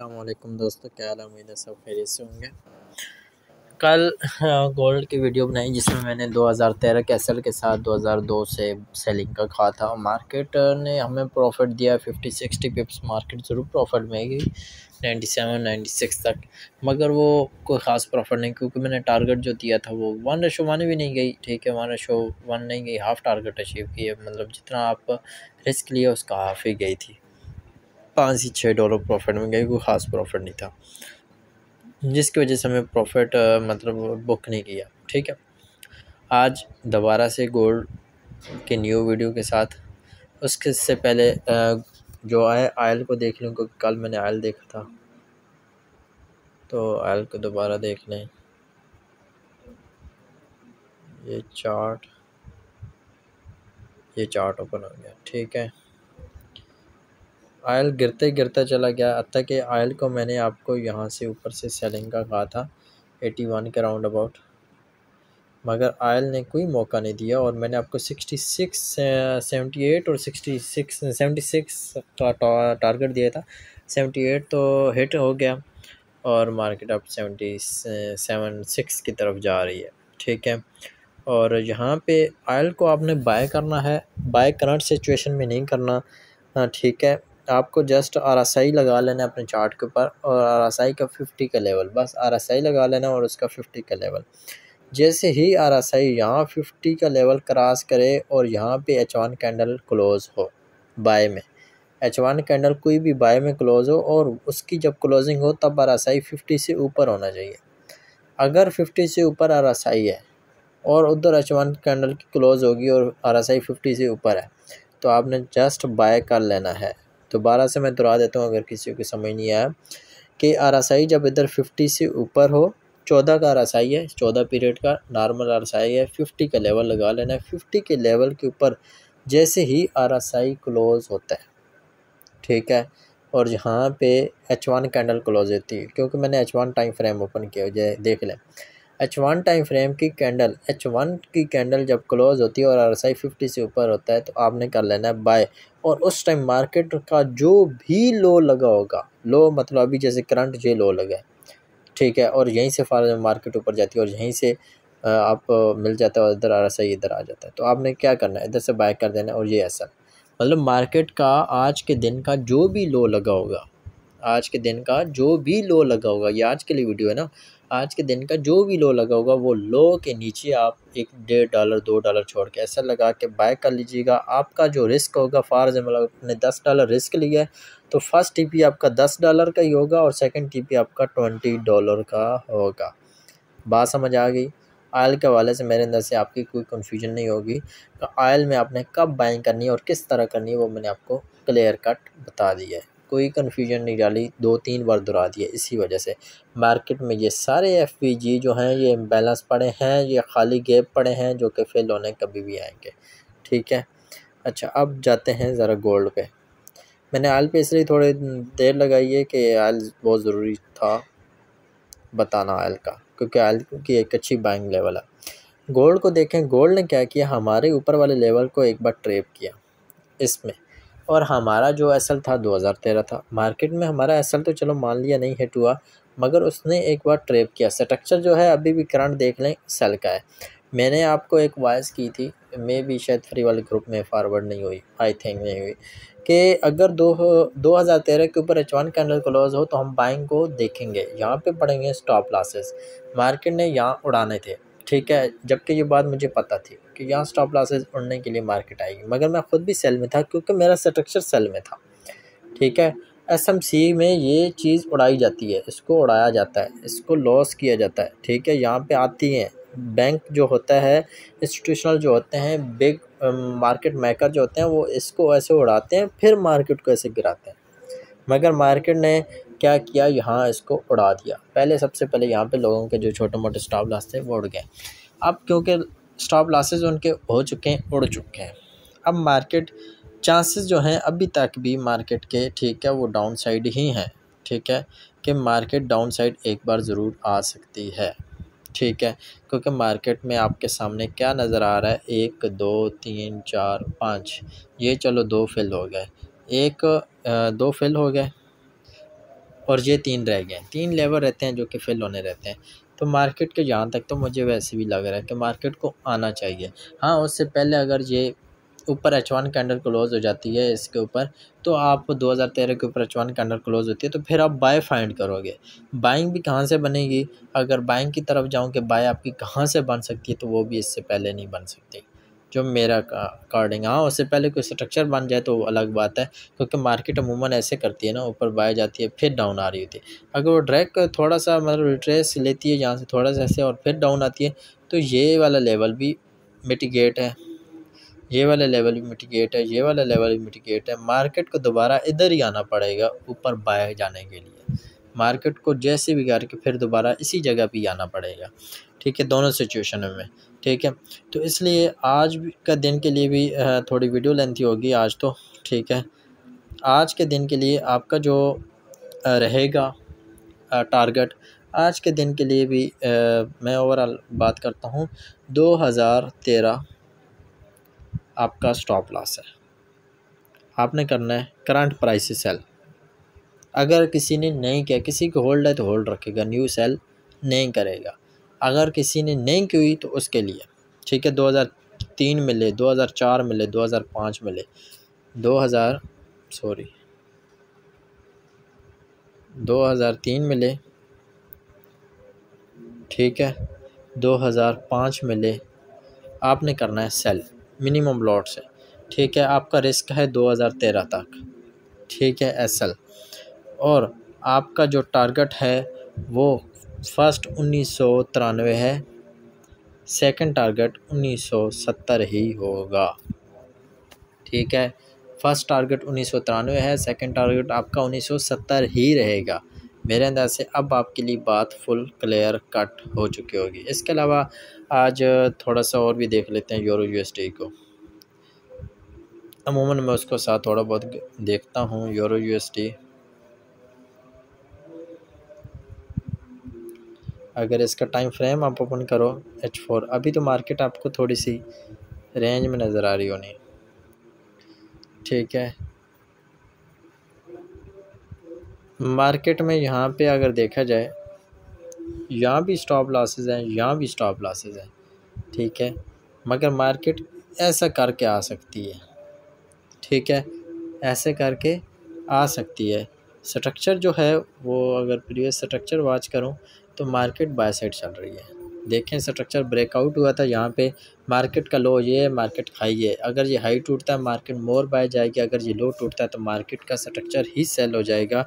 अल्लाम दोस्तों, क्या हाल उम्मीद है सब खैरियत से होंगे। कल गोल्ड की वीडियो बनाई जिसमें मैंने 2013 के एसल के साथ 2002 से सेलिंग का कहा था। मार्केट ने हमें प्रॉफिट दिया 50 60 पिप्स मार्केट ज़रूर प्रॉफिट में गई 97 96 तक। मगर वो कोई ख़ास प्रॉफिट नहीं, क्योंकि मैंने टारगेट जो दिया था वो वन रेशो वन भी नहीं गई। ठीक है वन रेशो वन नहीं गई हाफ़ टारगेट अचीव की है। मतलब जितना आप रिस्क लिया, उसका हाफ़ ही गई थी। पाँच से छः डॉलर प्रॉफिट में गई, कोई ख़ास प्रॉफिट नहीं था। जिसकी वजह से हमें प्रॉफिट मतलब बुक नहीं किया, ठीक है? आज दोबारा से गोल्ड के न्यू वीडियो के साथ, उसके से पहले जो आए आयल को देख लूँ, क्योंकि कल मैंने आयल देखा था। तो आयल को दोबारा देख लें। ये चार्ट ये चार्ट ओपन हो गया, ठीक है? आयल गिरते गिरता चला गया। अब कि आयल को मैंने आपको यहाँ से ऊपर से सेलिंग का कहा था एटी वन के राउंड अबाउट। मगर आयल ने कोई मौका नहीं दिया और मैंने आपको सिक्सटी सिक्स सेवेंटी एट और सिक्सटी सिक्स सेवेंटी सिक्स का टारगेट दिया था। सेवेंटी एट तो हिट हो गया और मार्केट अब सेवेंटी सेवन सिक्स की तरफ़ जा रही है। ठीक है? और यहाँ पे आयल को आपने बाय करना है। बाय करंट सिचुएशन में नहीं करना। हाँ, ठीक है। आपको जस्ट आर एस आई लगा लेना अपने चार्ट के ऊपर और आर एस आई का फिफ्टी का लेवल बस आर एस आई लगा लेना और उसका फिफ्टी का लेवल जैसे ही आर एस आई यहाँ फिफ्टी का लेवल क्रॉस करे और यहाँ पे एच वन कैंडल क्लोज़ हो बाय में। एच वन कैंडल कोई भी बाय में क्लोज़ हो और उसकी जब क्लोजिंग हो तब आर एस आई फिफ्टी से ऊपर होना चाहिए। अगर फिफ्टी से ऊपर आर एस आई है और उधर एच वन कैंडल की क्लोज़ होगी और आर एस आई फिफ्टी से ऊपर है तो आपने जस्ट बाय कर लेना है। दोबारा से मैं दोहरा देता हूँ, अगर किसी को समझ नहीं आया। कि आर एस आई जब इधर फिफ्टी से ऊपर हो, चौदह का आर एस आई है, चौदह पीरियड का नॉर्मल आर एस आई है फिफ्टी का लेवल लगा लेना है। फिफ्टी के लेवल के ऊपर जैसे ही आर एस आई क्लोज़ होता है, ठीक है? और यहाँ पे एच वन कैंडल क्लोज होती है, क्योंकि मैंने H one time frame open किया देख लें। एच वन टाइम फ्रेम की कैंडल एच वन की कैंडल जब क्लोज होती है और आर एस आई फिफ्टी से ऊपर होता है तो आपने कर लेना है बाय और उस टाइम मार्केट का जो भी लो लगा होगा लो मतलब अभी जैसे करंट जो लो लगा है, ठीक है, और यहीं से फार मार्केट ऊपर जाती है और यहीं से आप मिल जाता है इधर आर एस आई इधर आ जाता है। तो आपने क्या करना है? इधर से बाय कर देना और ये ऐसा। मतलब मार्केट का आज के दिन का जो भी लो लगा होगा आज के दिन का जो भी लो लगा होगा, ये आज के लिए वीडियो है ना, आज के दिन का जो भी लो लगा होगा, वो लो के नीचे आप एक डेढ़ डॉलर दो डॉलर छोड़ के ऐसा लगा के बाय कर लीजिएगा। आपका जो रिस्क होगा फार मतलब आपने दस डॉलर रिस्क लिया है तो फ़र्स्ट टीपी आपका दस डॉलर का ही होगा और सेकंड टीपी आपका ट्वेंटी डॉलर का होगा। बात समझ आ गई? आयल के हवाले से मेरे अंदर से आपकी कोई कन्फ्यूज़न नहीं होगी तो आयल में आपने कब बाइंग करनी है और किस तरह करनी है, वो मैंने आपको क्लियर कट बता दिया है। कोई कन्फ्यूज़न नहीं डाली दो तीन बार दोहरा दिया इसी वजह से। मार्केट में ये सारे एफ़ जो हैं, ये बैलेंस पड़े हैं, ये खाली गैप पड़े हैं, जो कि फेल होने कभी भी आएँगे। ठीक है? अच्छा अब जाते हैं ज़रा गोल्ड पे। मैंने आयल पे इसलिए थोड़ी देर लगाई है कि आयल बहुत ज़रूरी था बताना आयल का, क्योंकि आयल की एक अच्छी बाइंग लेवल है। गोल्ड को देखें गोल्ड ने क्या किया? हमारे ऊपर वाले लेवल को एक बार ट्रेप किया, इसमें। और हमारा जो एसल था 2013 था। मार्केट में हमारा एसल तो चलो मान लिया नहीं हिट हुआ, मगर उसने एक बार ट्रेप किया। स्ट्रक्चर जो है अभी भी करंट देख लें सेल का है। मैंने आपको एक वॉइस की थी मे भी शायद फ्री वाले ग्रुप में फॉरवर्ड नहीं हुई आई थिंक नहीं हुई, कि अगर दो दो हज़ार तेरह के ऊपर एच वन कैंडल क्लोज हो तो हम बाइंग को देखेंगे। यहाँ पे पड़ेंगे स्टॉप लॉसेस मार्केट ने यहाँ उड़ाने थे। ठीक है, जबकि ये बात मुझे पता थी कि यहाँ स्टॉप लॉसेज उड़ने के लिए मार्केट आएगी। मगर मैं ख़ुद भी सेल में था, क्योंकि मेरा स्ट्रक्चर सेल में था। ठीक है एस एम सी में ये चीज़ उड़ाई जाती है, इसको उड़ाया जाता है, इसको लॉस किया जाता है। ठीक है, यहाँ पे आती हैं बैंक जो होता है इंस्टीट्यूशनल जो होते हैं बिग मार्केट मेकर जो होते हैं, वो इसको ऐसे उड़ाते हैं, फिर मार्केट को ऐसे गिराते हैं। मगर मार्केट ने क्या किया, यहाँ इसको उड़ा दिया। पहले, सबसे पहले यहाँ पे लोगों के जो छोटे मोटे स्टॉप लॉस थे, वो उड़ गए। अब क्योंकि स्टॉप लॉसेज उनके हो चुके हैं, उड़ चुके हैं। अब मार्केट चांसेस जो हैं, अभी तक भी मार्केट के, ठीक है, वो डाउन साइड ही हैं। ठीक है, कि मार्केट डाउन साइड एक बार ज़रूर आ सकती है। ठीक है, क्योंकि मार्केट में आपके सामने क्या नज़र आ रहा है? एक, दो, तीन, चार, पाँच। ये चलो दो फिल हो गए। एक दो फिल हो गए। और ये तीन रह गए तीन लेवल रहते हैं जो कि फिल होने रहते हैं। तो मार्केट के जहाँ तक तो मुझे वैसे भी लग रहा है कि मार्केट को आना चाहिए। हाँ उससे पहले अगर ये ऊपर एच वन कैंडल क्लोज हो जाती है इसके ऊपर तो आप 2013 के ऊपर एच वन कैंडल क्लोज होती है तो फिर आप बाय फाइंड करोगे। बाइंग भी कहाँ से बनेगी? अगर बाइंग की तरफ़ जाऊँ कि बाय आपकी कहाँ से बन सकती है तो वो भी इससे पहले नहीं बन सकती। जो मेरा अकॉर्डिंग हाँ उससे पहले कोई स्ट्रक्चर बन जाए तो अलग बात है, क्योंकि मार्केट अमूमन ऐसे करती है ना, ऊपर बाय जाती है, फिर डाउन आ रही होती है। अगर वो ड्रैग थोड़ा सा मतलब रिट्रेस लेती है, यहाँ से थोड़ा सा ऐसे और फिर डाउन आती है तो ये वाला लेवल भी मिटिगेट है। ये वाला लेवल भी मिटिगेट है, ये वाला लेवल भी मिटिगेट है। मार्केट को दोबारा इधर ही आना पड़ेगा, ऊपर बाय जाने के लिए। मार्केट को जैसे भी करके फिर दोबारा इसी जगह पे आना पड़ेगा। ठीक है? दोनों सिचुएशन में। ठीक है? तो इसलिए आज का दिन के लिए भी थोड़ी वीडियो लेंथी होगी आज तो। ठीक है? आज के दिन के लिए आपका जो रहेगा टारगेट, आज के दिन के लिए भी मैं ओवरऑल बात करता हूँ, दो हज़ार तेरह आपका स्टॉप लॉस है। आपने करना है करंट प्राइस सेल। अगर किसी ने नहीं किया, किसी को होल्ड है तो होल्ड रखेगा न्यू सेल नहीं करेगा। अगर किसी ने नहीं की हुई तो उसके लिए, ठीक है 2003 मिले 2004 मिले 2005 मिले 2000 सॉरी 2003 मिले ठीक है 2005 मिले आपने करना है सेल मिनिमम लॉट से ठीक है, आपका रिस्क है 2013 तक, ठीक है एसएल और आपका जो टारगेट है वो फ़र्स्ट उन्नीस सौ तिरानवे है सेकंड टारगेट उन्नीस सौ सत्तर ही होगा। ठीक है? फ़र्स्ट टारगेट उन्नीस सौ तिरानवे है सेकंड टारगेट आपका उन्नीस सौ सत्तर ही रहेगा। मेरे अंदाज से अब आपके लिए बात फुल क्लियर कट हो चुकी होगी। इसके अलावा आज थोड़ा सा और भी देख लेते हैं यूरो यूएसडी को। अमूमन मैं उसको साथ थोड़ा बहुत देखता हूँ यूरो यूएसडी अगर इसका टाइम फ्रेम आप ओपन करो एच फोर अभी तो मार्केट आपको थोड़ी सी रेंज में नज़र आ रही होनी। ठीक है। मार्केट में यहाँ पे अगर देखा जाए, यहाँ भी स्टॉप लॉसेस हैं, यहाँ भी स्टॉप लॉसेस हैं। ठीक है। मगर मार्केट ऐसा करके आ सकती है। ठीक है। ऐसे करके आ सकती है। स्ट्रक्चर जो है, वो अगर प्रीवियस स्ट्रक्चर वॉच करूँ तो मार्केट बाय साइड चल रही है। देखें स्ट्रक्चर ब्रेकआउट हुआ था, यहाँ पे मार्केट का लो ये मार्केट हाई है अगर ये हाई टूटता है मार्केट मोर बाय जाएगी। अगर ये लो टूटता है तो मार्केट का स्ट्रक्चर ही सेल हो जाएगा।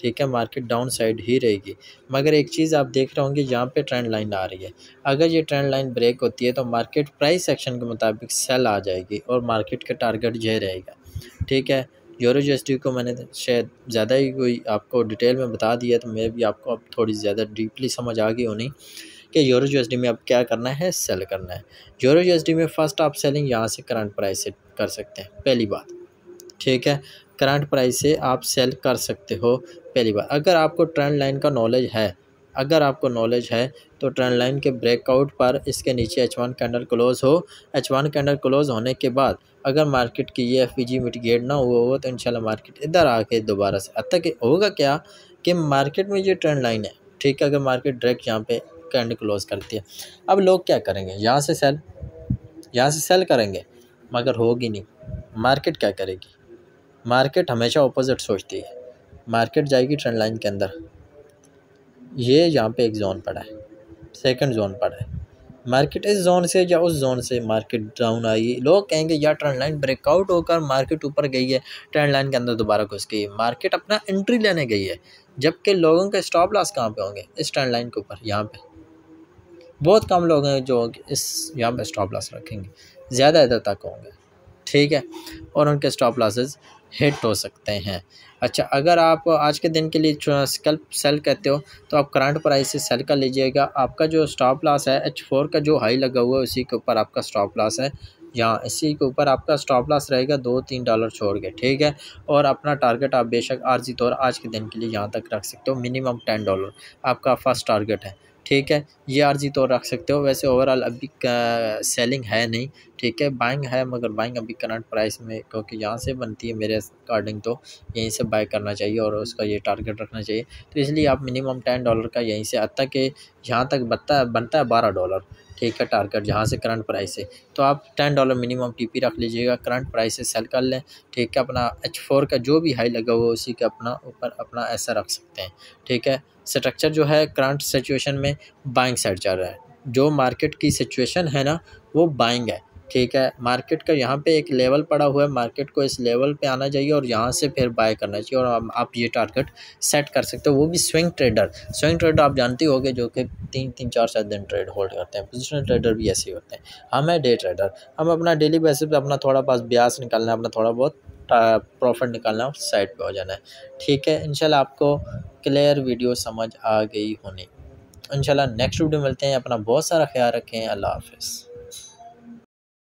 ठीक है मार्केट डाउन साइड ही रहेगी। मगर एक चीज़ आप देख रहे होंगे, यहाँ पे ट्रेंड लाइन आ रही है। अगर ये ट्रेंड लाइन ब्रेक होती है तो मार्केट प्राइस एक्शन के मुताबिक सेल आ जाएगी और मार्केट का टारगेट यह रहेगा। ठीक है यूरो जी को मैंने शायद ज़्यादा ही कोई आपको डिटेल में बता दिया तो मैं भी आपको अब थोड़ी ज़्यादा डीपली समझ आ गई होनी कि यूरो जी में अब क्या करना है सेल करना है। यूरो जी में फ़र्स्ट आप सेलिंग यहाँ से करंट प्राइस से कर सकते हैं, पहली बात। ठीक है करंट प्राइस से आप सेल कर सकते हो, पहली बात। अगर आपको ट्रेंड लाइन का नॉलेज है अगर आपको नॉलेज है तो ट्रेंड लाइन के ब्रेकआउट पर इसके नीचे एच वन कैंडल क्लोज हो। एच वन कैंडल क्लोज होने के बाद अगर मार्केट की ये एफ़ पी जी मिटिगेट ना हुआ हो तो इंशाल्लाह मार्केट इधर आके दोबारा से। अब तक होगा क्या कि मार्केट में ये ट्रेंड लाइन है। ठीक है, अगर मार्केट डायरेक्ट यहाँ पे कैंडल क्लोज करती है। अब लोग क्या करेंगे? यहाँ से सेल यहाँ से सेल करेंगे, मगर होगी नहीं। मार्केट क्या करेगी? मार्केट हमेशा अपोजिट सोचती है। मार्केट जाएगी ट्रेंड लाइन के अंदर। ये यहाँ पे एक जोन पड़ा है सेकंड जोन पड़ा है। मार्केट इस जोन से या उस जोन से मार्केट डाउन आई। लोग कहेंगे, यार ट्रेंड लाइन ब्रेकआउट होकर मार्केट ऊपर गई है ट्रेंड लाइन के अंदर दोबारा घुस गई मार्केट अपना एंट्री लेने गई है, जबकि लोगों के स्टॉप लॉस कहाँ पे होंगे? इस ट्रेंड लाइन के ऊपर, यहाँ पे। बहुत कम लोग हैं जो इस, यहाँ पे स्टॉप लॉस रखेंगे, ज़्यादा इधर तक होंगे। ठीक है? और उनके स्टॉप लॉसेस हिट हो सकते हैं। अच्छा अगर आप आज के दिन के लिए स्कल्प सेल कहते हो तो आप करंट प्राइस से सेल कर लीजिएगा। आपका जो स्टॉप लॉस है एच फोर का जो हाई लगा हुआ है, उसी के ऊपर आपका स्टॉप लॉस है। यहाँ इसी के ऊपर आपका स्टॉप लॉस रहेगा दो तीन डॉलर छोड़ के, ठीक है? और अपना टारगेट आप बेशक आर्जी तौर आज के दिन के लिए यहाँ तक रख सकते हो, मिनिमम टेन डॉलर। आपका फ़र्स्ट टारगेट है। ठीक है, ये आरजी तो रख सकते हो। वैसे ओवरऑल अभी सेलिंग है नहीं, ठीक है। बाइंग है, मगर बाइंग अभी करंट प्राइस में, क्योंकि यहाँ से बनती है मेरे अकॉर्डिंग तो यहीं से बाय करना चाहिए और उसका ये टारगेट रखना चाहिए। तो इसलिए आप मिनिमम टेन डॉलर का यहीं से अतः के, यहाँ तक बनता है बनता है बारह डॉलर ठीक है टारगेट जहाँ से करंट प्राइस है। तो आप टेन डॉलर मिनिमम टीपी रख लीजिएगा करंट प्राइस से सेल कर लें। ठीक है, अपना एच फोर का जो भी हाई लगा हुआ उसी का अपना ऊपर अपना ऐसा रख सकते हैं। ठीक है स्ट्रक्चर जो है करंट सिचुएशन में बाइंग साइड चल रहा है। जो मार्केट की सिचुएशन है ना, वो बाइंग है। ठीक है मार्केट का यहाँ पे एक लेवल पड़ा हुआ है। मार्केट को इस लेवल पे आना चाहिए और यहाँ से फिर बाय करना चाहिए और आप ये टारगेट सेट कर सकते हो। वो भी स्विंग ट्रेडर स्विंग ट्रेडर आप जानते होगे जो कि तीन तीन, चार चार दिन ट्रेड होल्ड करते हैं। पोजिशनल ट्रेडर भी ऐसे ही होते हैं। हम है डे ट्रेडर हम अपना डेली बेसिस पर अपना थोड़ा पास ब्यास निकालना है, अपना थोड़ा बहुत प्रॉफिट निकालना है और साइड पर हो जाना है। ठीक है इनशाला आपको क्लियर वीडियो समझ आ गई होनी। इंशाल्लाह नेक्स्ट वीडियो मिलते हैं। अपना बहुत सारा ख्याल रखें। अल्लाह हाफिज़।